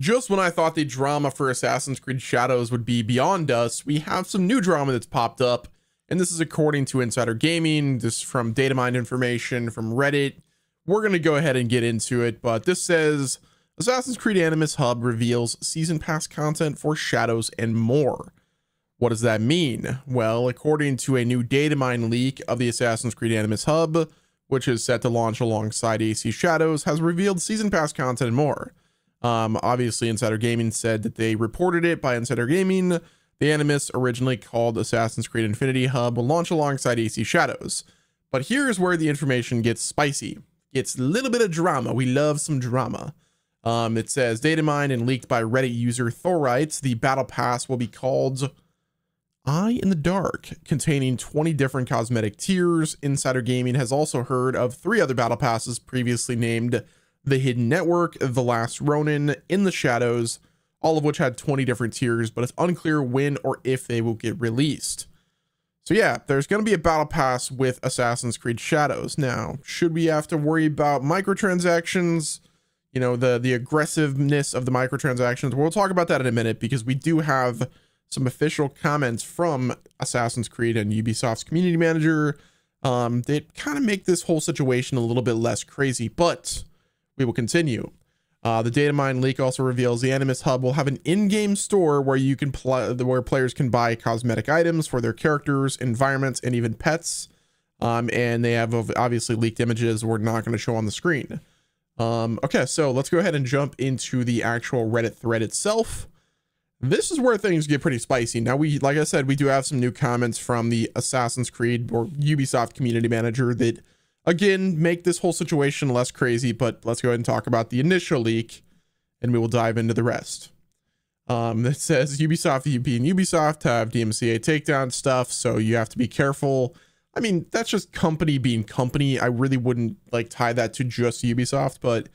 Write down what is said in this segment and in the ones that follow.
Just when I thought the drama for Assassin's Creed Shadows would be beyond us, we have some new drama that's popped up. And this is according to Insider Gaming, this from data mined information from Reddit. We're going to go ahead and get into it, but this says Assassin's Creed Animus Hub reveals season pass content for Shadows and more. What does that mean? Well, according to a new data mine leak of the Assassin's Creed Animus Hub, which is set to launch alongside AC Shadows, has revealed season pass content and more. Um, obviously, Insider Gaming said that they reported it by Insider Gaming. The Animus, originally called Assassin's Creed Infinity Hub, will launch alongside AC Shadows. But here's where the information gets spicy. It's a little bit of drama. We love some drama. Um, it says, data mined and leaked by Reddit user Thorites, the battle pass will be called Eye in the Dark, containing 20 different cosmetic tiers. Insider Gaming has also heard of three other battle passes previously named the Hidden Network, The Last Ronin, In the Shadows, all of which had 20 different tiers, but it's unclear when or if they will get released. So yeah, there's going to be a battle pass with Assassin's Creed Shadows. Now, should we have to worry about microtransactions? You know, the the aggressiveness of the microtransactions. We'll talk about that in a minute because we do have some official comments from Assassin's Creed and Ubisoft's community manager. Um, they kind of make this whole situation a little bit less crazy, but we will continue. Uh, the data mine leak also reveals the Animus Hub will have an in-game store where you can play, where players can buy cosmetic items for their characters, environments, and even pets. Um, and they have obviously leaked images we're not going to show on the screen. Um, okay, so let's go ahead and jump into the actual Reddit thread itself. This is where things get pretty spicy. Now, we, like I said, we do have some new comments from the Assassin's Creed or Ubisoft community manager that again, make this whole situation less crazy, but let's go ahead and talk about the initial leak and we will dive into the rest. Um, it says Ubisoft, UP, and Ubisoft have DMCA takedown stuff, so you have to be careful. I mean, that's just company being company. I really wouldn't like tie that to just Ubisoft, but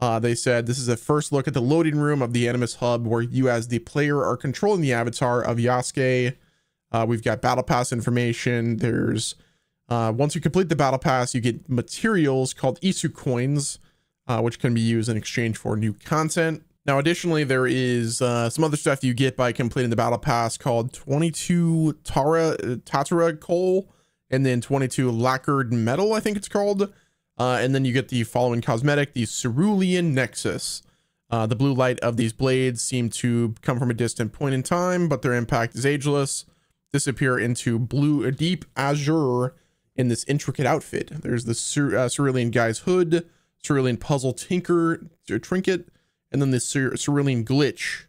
uh, they said this is a first look at the loading room of the Animus Hub, where you as the player are controlling the avatar of Yasuke. Uh, we've got battle pass information. There's uh, once you complete the battle pass, you get materials called Isu coins, uh, which can be used in exchange for new content. Now, additionally, there is uh, some other stuff you get by completing the battle pass called 22 Tara Tatara coal and then 22 lacquered metal, I think it's called. Uh, and then you get the following cosmetic, the Cerulean Nexus. Uh, the blue light of these blades seem to come from a distant point in time, but their impact is ageless. Disappear into blue, deep azure in this intricate outfit. There's the Cer uh, Cerulean guy's hood, Cerulean puzzle tinker trinket, and then the Cer Cerulean glitch,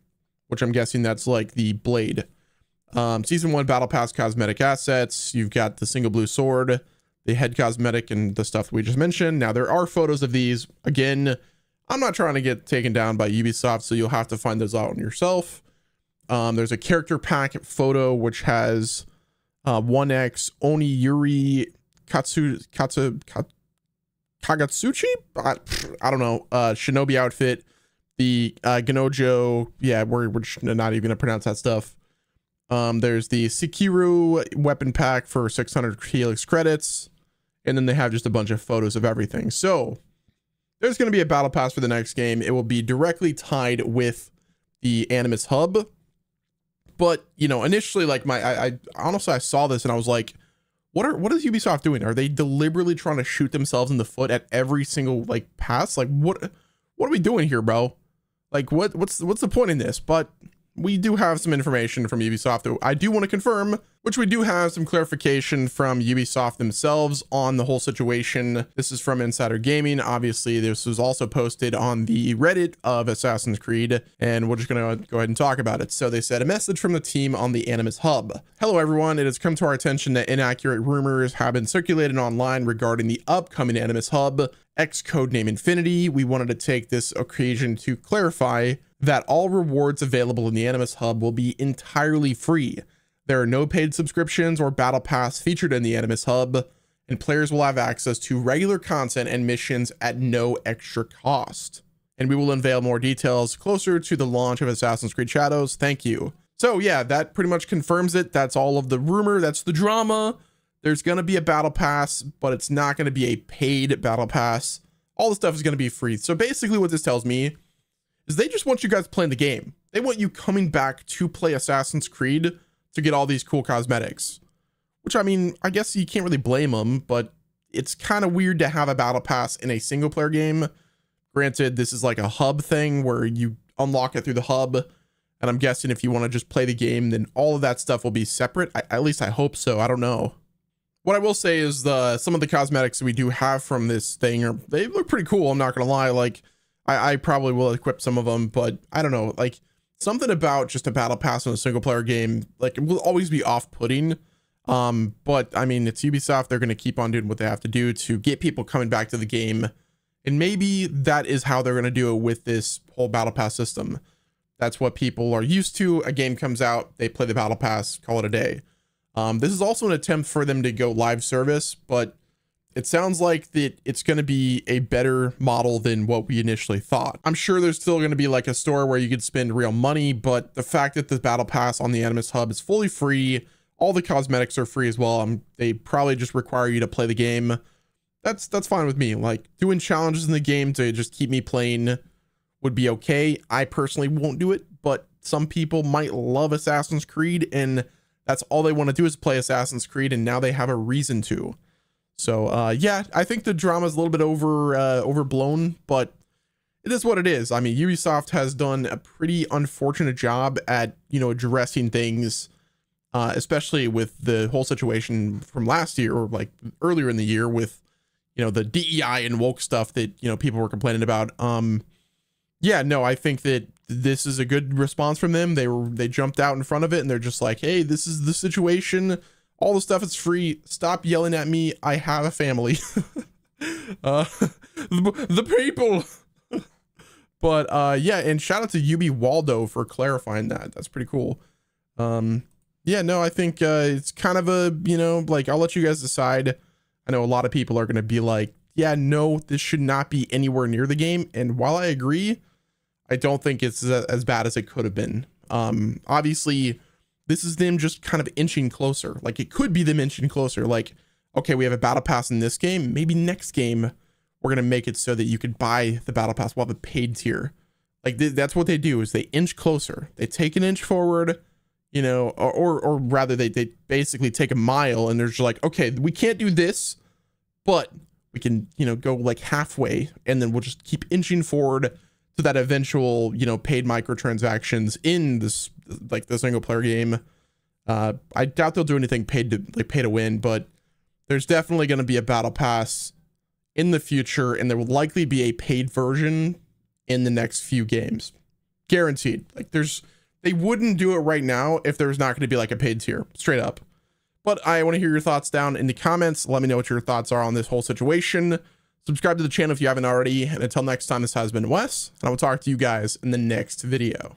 which I'm guessing that's like the blade. Um, season one battle pass cosmetic assets. You've got the single blue sword, the head cosmetic, and the stuff we just mentioned. Now there are photos of these. Again, I'm not trying to get taken down by Ubisoft, so you'll have to find those out on yourself. Um, there's a character pack photo which has uh, 1X Oniyuri Katsu Katsu Kagatsuchi. I, I don't know. Uh, Shinobi outfit. The uh, Ganojo. Yeah, we're we're not even gonna pronounce that stuff. Um, there's the Sekiru weapon pack for 600 Helix credits, and then they have just a bunch of photos of everything. So there's going to be a battle pass for the next game. It will be directly tied with the Animus Hub. But you know, initially, like my, I, I honestly, I saw this and I was like, what are what is Ubisoft doing? Are they deliberately trying to shoot themselves in the foot at every single like pass? Like what what are we doing here, bro? Like what what's what's the point in this? But we do have some information from Ubisoft that I do want to confirm, which we do have some clarification from Ubisoft themselves on the whole situation. This is from Insider Gaming. Obviously, this was also posted on the Reddit of Assassin's Creed, and we're just going to go ahead and talk about it. So they said a message from the team on the Animus Hub. Hello, everyone. It has come to our attention that inaccurate rumors have been circulated online regarding the upcoming Animus Hub, X codename Infinity. We wanted to take this occasion to clarify that all rewards available in the Animus Hub will be entirely free. There are no paid subscriptions or battle pass featured in the Animus Hub, and players will have access to regular content and missions at no extra cost. And we will unveil more details closer to the launch of Assassin's Creed Shadows. Thank you. So yeah, that pretty much confirms it. That's all of the rumor. That's the drama. There's going to be a battle pass, but it's not going to be a paid battle pass. All the stuff is going to be free. So basically what this tells me is they just want you guys playing the game. They want you coming back to play Assassin's Creed to get all these cool cosmetics. Which I mean, I guess you can't really blame them, but it's kind of weird to have a battle pass in a single player game. Granted, this is like a hub thing where you unlock it through the hub. And I'm guessing if you want to just play the game, then all of that stuff will be separate. I, at least I hope so. I don't know. What I will say is the some of the cosmetics we do have from this thing are they look pretty cool. I'm not gonna lie. Like I, I probably will equip some of them, but I don't know. Like something about just a battle pass in a single player game, like it will always be off putting. Um, but I mean, it's Ubisoft. They're gonna keep on doing what they have to do to get people coming back to the game, and maybe that is how they're gonna do it with this whole battle pass system. That's what people are used to. A game comes out, they play the battle pass, call it a day. Um, this is also an attempt for them to go live service, but it sounds like that it's going to be a better model than what we initially thought. I'm sure there's still going to be like a store where you could spend real money, but the fact that the battle pass on the Animus Hub is fully free, all the cosmetics are free as well. Um, they probably just require you to play the game. That's that's fine with me. Like doing challenges in the game to just keep me playing would be okay. I personally won't do it, but some people might love Assassin's Creed and that's all they want to do is play Assassin's Creed, and now they have a reason to. So uh, yeah, I think the drama is a little bit over uh, overblown, but it is what it is. I mean, Ubisoft has done a pretty unfortunate job at you know addressing things, uh, especially with the whole situation from last year or like earlier in the year with you know the DEI and woke stuff that you know people were complaining about. Um, yeah, no, I think that this is a good response from them. They were they jumped out in front of it and they're just like, "Hey, this is the situation. All the stuff is free. Stop yelling at me. I have a family." uh the, the people. but uh yeah, and shout out to Ubi Waldo for clarifying that. That's pretty cool. Um yeah, no, I think uh it's kind of a, you know, like I'll let you guys decide. I know a lot of people are going to be like, "Yeah, no, this should not be anywhere near the game." And while I agree, I don't think it's as bad as it could have been. Um, obviously, this is them just kind of inching closer. Like it could be them inching closer. Like, okay, we have a battle pass in this game. Maybe next game we're gonna make it so that you could buy the battle pass while the paid tier. Like th that's what they do is they inch closer. They take an inch forward, you know, or or, or rather they they basically take a mile and they're just like, okay, we can't do this, but we can you know go like halfway and then we'll just keep inching forward to that eventual, you know, paid microtransactions in this like the single player game. Uh, I doubt they'll do anything paid to like pay to win, but there's definitely going to be a battle pass in the future, and there will likely be a paid version in the next few games, guaranteed. Like there's, they wouldn't do it right now if there's not going to be like a paid tier, straight up. But I want to hear your thoughts down in the comments. Let me know what your thoughts are on this whole situation. Subscribe to the channel if you haven't already. And until next time, this has been Wes, and I will talk to you guys in the next video.